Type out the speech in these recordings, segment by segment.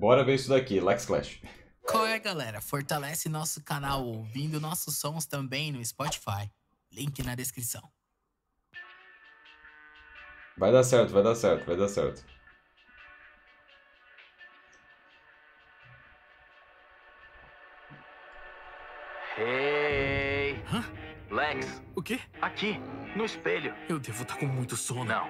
Bora ver isso daqui, Lex Clash. Qual é, galera? Fortalece nosso canal ouvindo nossos sons também no Spotify. Link na descrição. Vai dar certo, vai dar certo, vai dar certo. Hey! Hã? Lex, O quê? aqui, no espelho. Eu devo estar com muito sono. Não,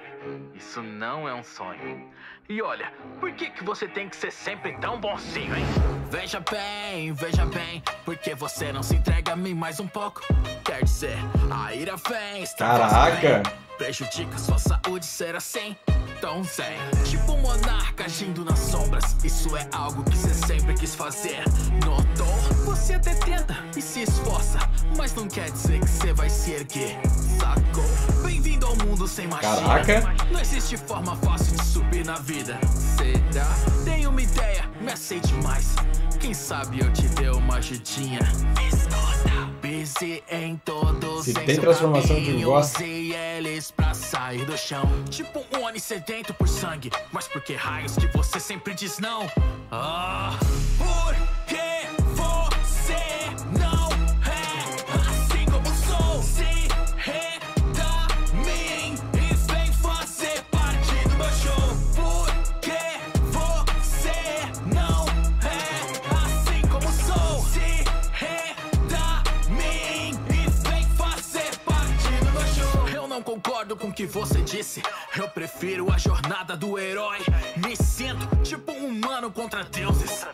isso não é um sonho. E olha, por que, que você tem que ser sempre tão bonzinho, hein? Veja bem, veja bem, porque você não se entrega a mim mais um pouco. Quer dizer, a ira vem, Caraca! bem, Prejudica sua saúde ser assim. Tão zen, tipo um monarca agindo nas sombras. Isso é algo que você sempre quis fazer. Notou? Você até tenta e se esforça, mas não quer dizer que você vai se erguer. Sacou? Bem-vindo ao mundo sem magia. Caraca! Não existe forma fácil de subir na vida. Será? Tenho uma ideia, me aceite mais. Quem sabe eu te dê uma ajudinha. Busy em todos Se em tem transformação que caminho, sair do chão. Tipo um oni sedento por sangue. Mas por que raios que você sempre diz não? Ah, com o que você disse. Eu prefiro a jornada do herói. Me sinto tipo um humano contra deuses.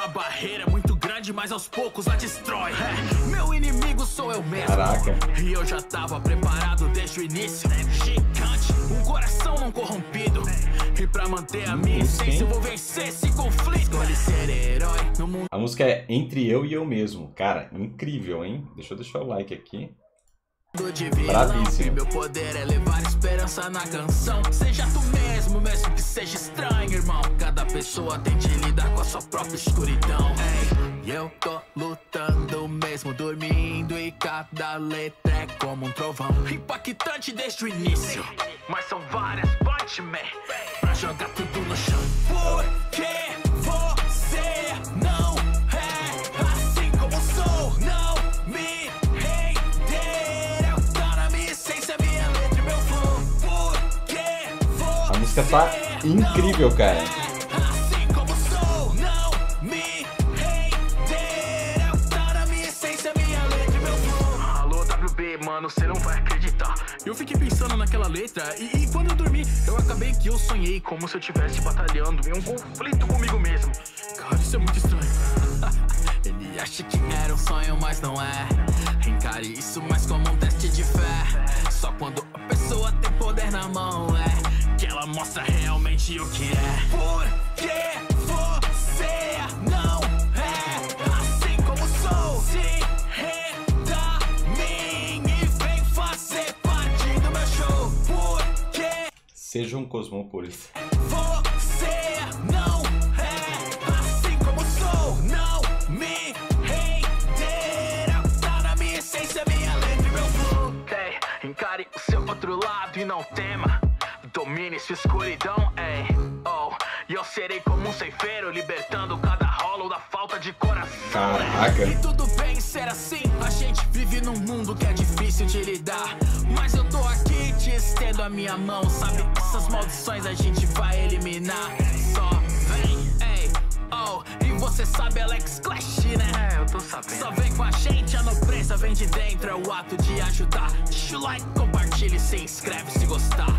A barreira é muito grande, mas aos poucos a destrói. É, meu inimigo sou eu mesmo. Caraca. E eu já tava preparado desde o início. Gigante, um coração não corrompido. E pra manter a minha essência, eu vou vencer esse conflito. Escolhe ser herói no mundo. A música é Entre Eu e Eu Mesmo. Cara, incrível, hein? Deixa eu deixar o like aqui. De vilão Bravíssimo. E meu poder é levar esperança na canção. Seja tu mesmo, mesmo que seja estranho, irmão. Cada pessoa tem de lidar com a sua própria escuridão. Ei, e eu tô lutando mesmo dormindo E cada letra é como um trovão. Impactante desde o início. Mas são várias Batman. Pra jogar meu flow Alô, WB, mano, você não vai acreditar. Eu fiquei pensando naquela letra e, e quando eu dormi, eu acabei que eu sonhei Como se eu estivesse batalhando em um conflito comigo mesmo. Cara, isso é muito estranho. Ele acha que era um sonho, mas não é. Encare isso mais como um teste de fé. Só quando a pessoa tem poder na mão ela mostra realmente o que é. Por que você não é assim como sou? Se reda mim e vem fazer parte do meu show. Por que Seja um cosmopolita. você não é assim como sou, não me. Tá na minha essência, minha letra e meu flow. Ei, encare o seu outro lado e não tema. Domine sua escuridão, ei. Oh, e eu serei como um ceifeiro, libertando cada rolo da falta de coração. Caraca. E tudo bem ser assim, a gente vive num mundo que é difícil de lidar. Mas eu tô aqui te estendo a minha mão, sabe? Essas maldições a gente vai eliminar. Só vem, ei, oh, e você sabe Alex Clash, né? É, eu tô sabendo. Só vem com a gente, a nobreza vem de dentro, é o ato de ajudar. Deixa o like, compartilha e se inscreve se gostar.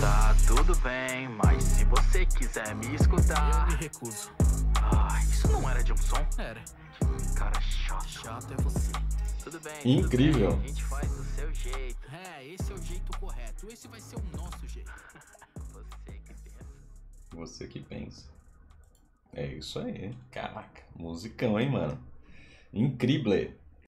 Tá tudo bem, mas se você quiser me escutar. recuso. Ah, isso não era de um som? Era, Cara chato. chato é você. Tudo bem. Incrível. Tudo bem, a gente faz do seu jeito. É, esse é o jeito correto, esse vai ser o nosso jeito. Você que pensa. Você que pensa. É isso aí. Caraca, musicão, hein, mano? Incrível.